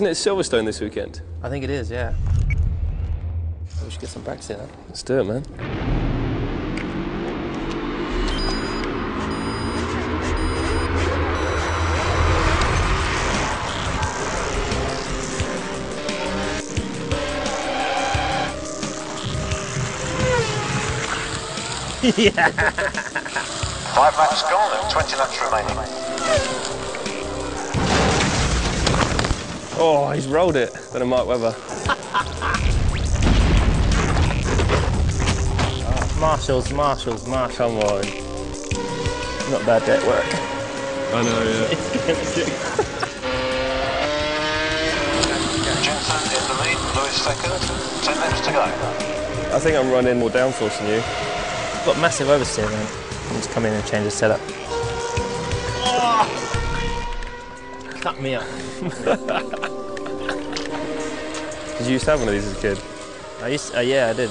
Isn't it Silverstone this weekend? I think it is, yeah. We should get some practice in, huh? Let's do it, man. yeah! Five laps gone and 20 laps remaining. Oh, he's rolled it. Than a Mark Webber. Marshalls, Marshalls, Marshalls. Come on. Not bad deck work. I know, yeah. Jenson in the lead, Lewis second. 10 laps to go. I think I'm running more downforce than you. Got massive oversteer, man. I'll just come in and change the setup. Cut me up. Did you used to have one of these as a kid? I used to, uh, yeah, I did.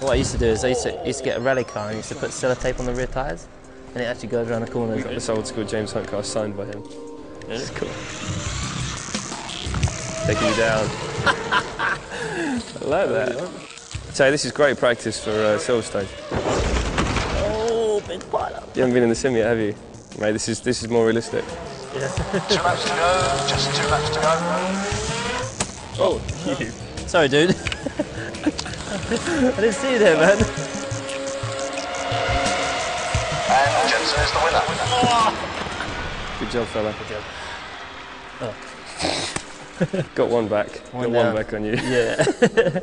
What I used to do is I used to, used to get a rally car and I used to put sellotape on the rear tyres and it actually goes around the corners. This old school James Hunt car signed by him. It's cool. Taking you down. I like that. So this is great practice for uh, Silverstone. Oh, big pile You haven't been in the sim yet, have you? Mate, this is this is more realistic. Two laps to go, just two laps to go. Oh, you. Sorry, dude. I didn't see you there, man. And Jenson is the winner. Good job, fella. Good job. Oh. Got one back. One Got one back on you. Yeah.